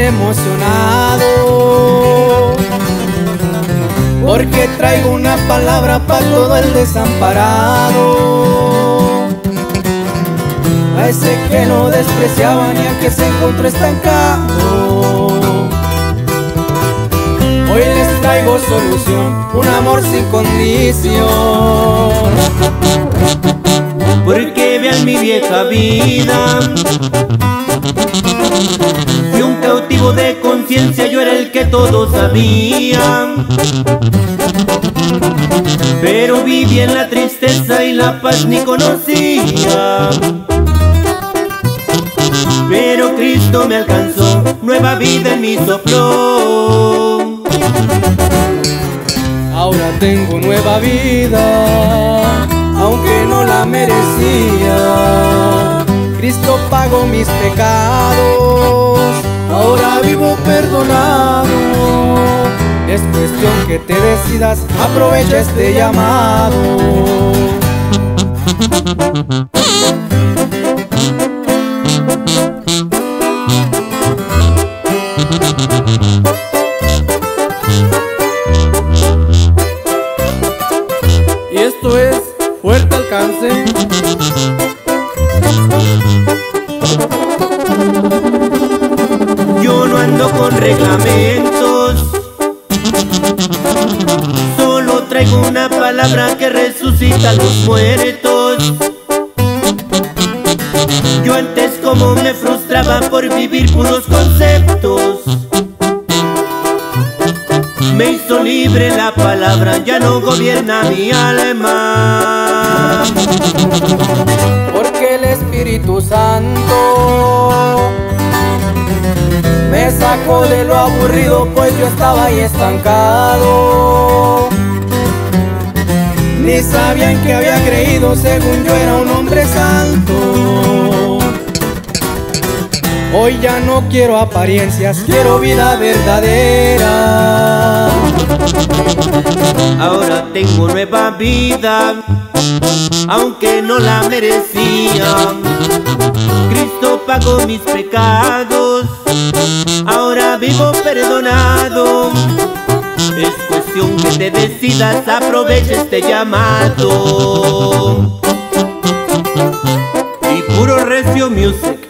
emocionado. Porque traigo una palabra para todo el desamparado. A ese que lo despreciaban y a que se encontró estancado. Hoy les traigo solución, un amor sin condición. Porque vean mi vieja vida. Fui un cautivo de conciencia, yo era el que todos sabían. Pero viví en la tristeza y la paz ni conocía. Pero Cristo me alcanzó, nueva vida en mi sopló Ahora tengo nueva vida, aunque no la merecía Cristo pagó mis pecados, ahora vivo perdonado. Es cuestión que te decidas, aprovecha este llamado. Con reglamentos. Solo traigo una palabra que resucita a los muertos. Yo antes como me frustraba por vivir puros conceptos. Me hizo libre la palabra, ya no gobierna mi alma sacó de lo aburrido, pues yo estaba ahí estancado. Ni sabían que había creído, según yo era un hombre santo. Hoy ya no quiero apariencias, quiero vida verdadera. Ahora tengo nueva vida, aunque no la merecía. Cristo pagó mis pecados, ahora vivo perdonado. Es cuestión que te decidas, aprovecha este llamado. Y puro recio music.